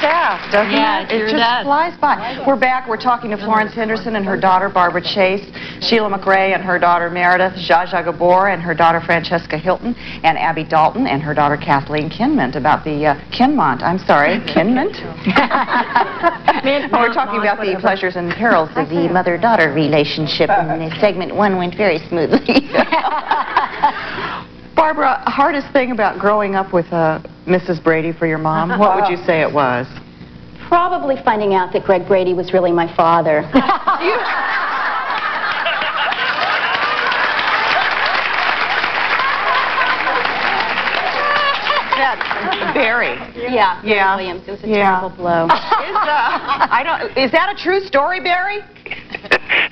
fast, doesn't Yeah, it? it sure just does. flies by. We're back. We're talking to Florence Henderson and her daughter Barbara Chase, Sheila MacRae and her daughter Meredith, Zsa Zsa Gabor and her daughter Francesca Hilton, and Abby Dalton and her daughter Kathleen Kinmont about the uh, Kinmont. I'm sorry, Kinmont. we're talking about the pleasures and perils of the mother-daughter relationship, and segment one went very smoothly. Barbara, hardest thing about growing up with uh, Mrs. Brady for your mom, what would you say it was? Probably finding out that Greg Brady was really my father. That Barry. yeah, Barry Yeah. Williams. It was a Yeah. terrible blow. Is, uh, I don't. Is that a true story, Barry?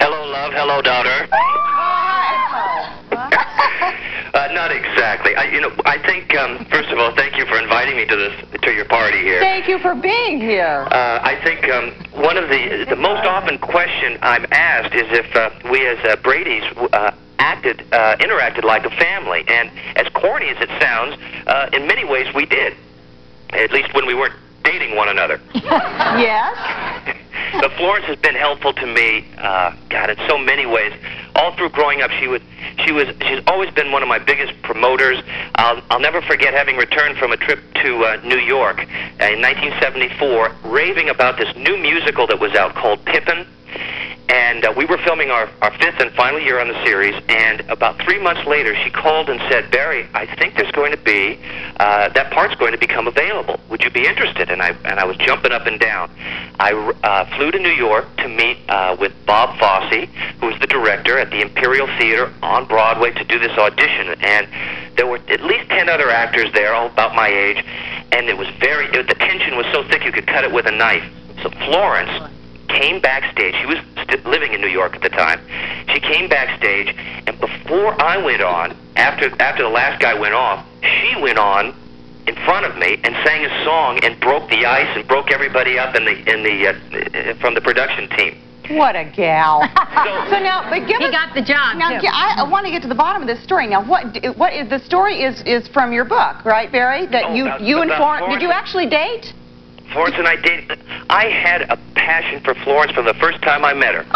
hello, love. Hello, daughter. Uh, not exactly. I, you know, I think um, first of all, thank you for inviting me to this to your party here. Thank you for being here. Uh, I think um, one of the the most often question I'm asked is if uh, we as uh, Brady's uh, acted uh, interacted like a family, and as corny as it sounds, uh, in many ways we did. At least when we weren't dating one another. yes. But Florence has been helpful to me, uh, God, in so many ways. All through growing up, she was, she was, she's always been one of my biggest promoters. I'll, I'll never forget having returned from a trip to uh, New York uh, in 1974, raving about this new musical that was out called Pippin. And uh, we were filming our, our fifth and final year on the series, and about three months later, she called and said, Barry, I think there's going to be, uh, that part's going to become available. Would you be interested? And I, and I was jumping up and down. I uh, flew to New York to meet uh, with Bob Fosse, who was the director at the Imperial Theater on Broadway, to do this audition. And there were at least 10 other actors there, all about my age, and it was very, it, the tension was so thick you could cut it with a knife. So Florence came backstage. She was living in New York at the time. She came backstage, and before I went on, after after the last guy went off, she went on in front of me and sang a song and broke the ice and broke everybody up in the in the uh, from the production team. What a gal. So- so now, but give He us. got the job, Now, too. ge- I, I want to get to the bottom of this story. Now, what? What is the story? Is is from your book, right, Barry? That Oh, you about- you and about Florence. Did you actually date? Florence and I dated. I had a passion for Florence from the first time I met her.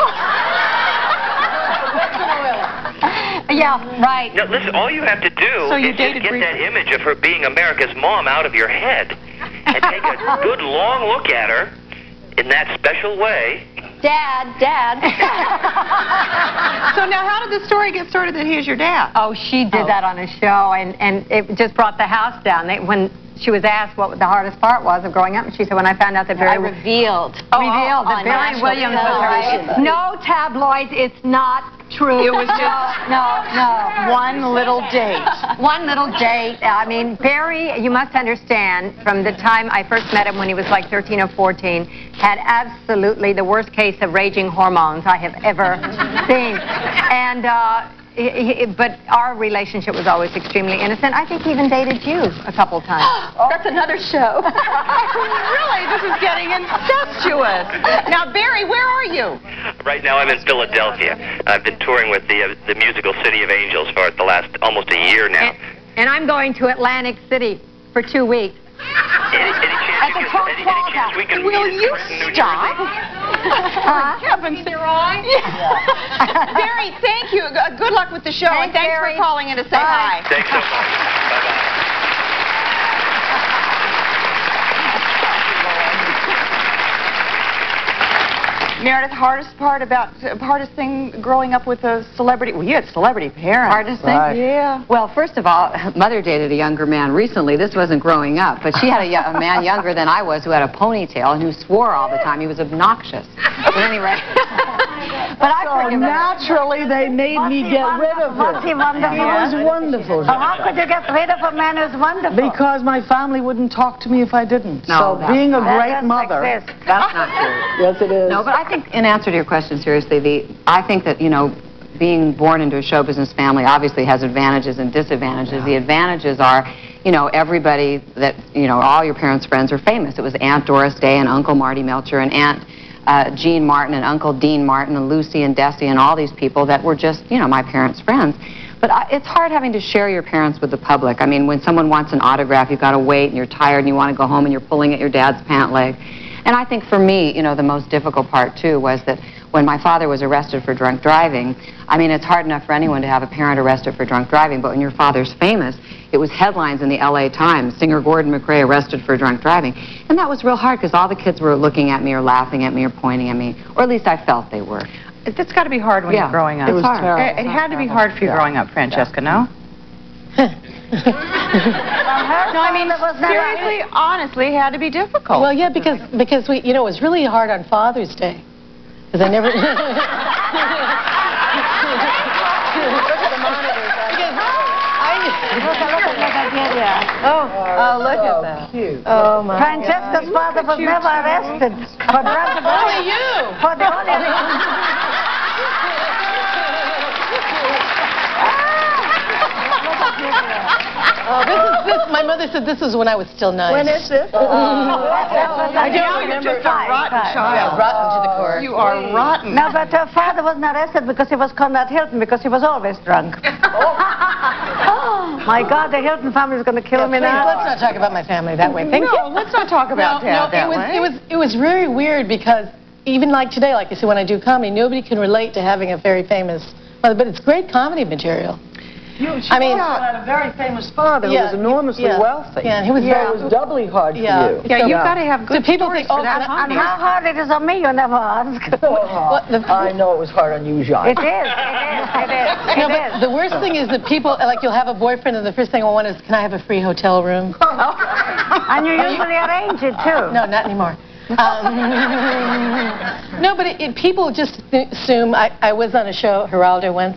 Yeah, right. Now, listen, all you have to do So is just get briefly. that image of her being America's mom out of your head and take a good long look at her in that special way. Dad, Dad. So now, how did the story get started that he is your dad? Oh, she did oh. that on a show, and, and it just brought the house down. They, when she was asked what the hardest part was of growing up, and she said, when I found out that I Barry revealed. revealed that Barry national Williams was television. her. No tabloids, it's not true. It was just no, no. one little date. One little date. I mean, Barry, you must understand, from the time I first met him when he was like 13 or 14, had absolutely the worst case of raging hormones I have ever seen. And, uh, he, he, but our relationship was always extremely innocent. I think he even dated you a couple times. That's another show. really, this is getting incestuous. Now, Barry, where are you? Right now, I'm in Philadelphia. I've been touring with the uh, the musical City of Angels for the last almost a year now. And, and I'm going to Atlantic City for two weeks. Any, any chance, At the you can, Coke any, any Ball chance we can Will meet in you New stop? Jersey? For heaven's sake. Barry, thank you. Good luck with the show, and Thanks, thanks Barry. for calling in to say Bye. hi. Thanks so much. Bye Meredith, hardest part about uh, hardest thing growing up with a celebrity. Well, you had celebrity parents. Hardest thing? Right. Yeah. Well, first of all, mother dated a younger man recently. This wasn't growing up, but she had a, a man younger than I was who had a ponytail and who swore all the time. He was obnoxious. But anyway, but I So forgive him. naturally, they made me get rid of Was he him. wonderful? It was wonderful. So how could you get rid of a man who's wonderful? Because my family wouldn't talk to me if I didn't. No, so being a That great mother. exist. That's not true. Yes, it is. No, but I think, in answer to your question, seriously, the I think that you know, being born into a show business family obviously has advantages and disadvantages. The advantages are, you know, everybody that you know, all your parents' friends are famous. It was Aunt Doris Day and Uncle Marty Melcher and Aunt. Uh, Jeanne Martin and Uncle Dean Martin and Lucy and Desi and all these people that were just, you know, my parents' friends. But I, it's hard having to share your parents with the public. I mean, when someone wants an autograph, you've got to wait, and you're tired, and you want to go home, and you're pulling at your dad's pant leg. And I think for me, you know, the most difficult part, too, was that when my father was arrested for drunk driving, I mean, it's hard enough for anyone to have a parent arrested for drunk driving, but when your father's famous, it was headlines in the L.A. Times, singer Gordon MacRae arrested for drunk driving. And that was real hard because all the kids were looking at me or laughing at me or pointing at me, or at least I felt they were. It's got to be hard when Yeah, you're growing up. it was hard. terrible. It, it had to be hard for you growing up, Francesca, no? No, I mean, father was seriously, honestly, it had to be difficult. Well, yeah, because because we, you know, it was really hard on Father's Day, because I never. Because I oh, oh, oh, look at that. Cute. oh my. Francesca's father was never arrested for drug Only you. For the only Oh, this is this. My mother said this was when I was still nice. When is this? I don't remember. just a rotten Yeah, child. rotten to the core. You are rotten. No, but her father wasn't arrested because he was Conrad Hilton, because he was always drunk. Oh. My God, the Hilton family is going to kill me Please, now. let's not talk about my family that way. Thank no, you. let's not talk about no, Dad no, that it was way. it was it was very weird because even like today, like I said, when I do comedy, nobody can relate to having a very famous mother, but it's great comedy material. I mean, also had a very famous father who was enormously yeah, wealthy. yeah, he was So very- it was doubly hard for you. yeah, so- you've got to have good so good people stories think, for oh, that and- And how hard it is on me, you never ask. Well, the- I know it was hard on you, Jacques. It is, it is, it is, No, it but the worst thing is that people, like you'll have a boyfriend and the first thing I want is, can I have a free hotel room? And you usually arrange it too. No, not anymore. Um, no, but it, it, people just assume, I, I was on a show, Geraldo once,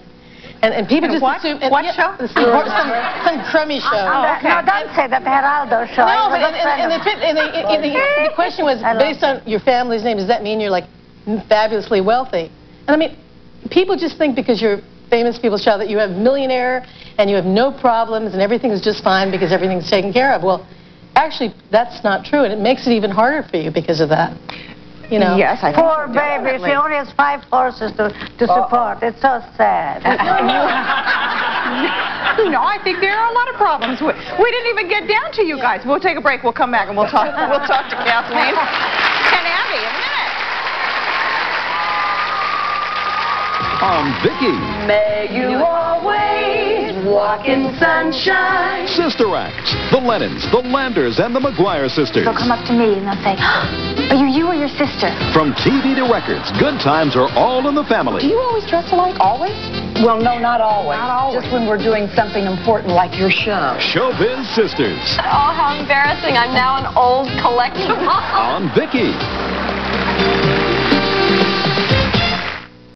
and, and people And just what? assume... and- What yeah, show? Some, some, some crummy show. Oh, oh, no, no, don't say that, Geraldo show. No, but good and, and, and, friend the, and, the, and the, the question was based on your family's name. Does that mean you're like fabulously wealthy? And I mean, people just think because you're famous people's child that you have millionaire and you have no problems and everything is just fine because everything's taken care of. Well, actually, that's not true, and it makes it even harder for you because of that. You know. Yes, I think Poor so, baby, definitely. she only has five horses to, to support. It's so sad. no, I think there are a lot of problems. We, we didn't even get down to you guys. We'll take a break. We'll come back and we'll talk. We'll talk to Kathleen and Abby in a minute. on Vicki. May you always walk in sunshine. Sister Acts, the Lennons, the Landers, and the McGuire sisters. They'll come up to me and they'll say, are you you or your sister? From TV to records, good times are all in the family. Do you always dress alike? Always? Well, no, not always. Not always. Just when we're doing something important like your show. Showbiz Sisters Oh, how embarrassing. I'm now an old collectible. on Vicki.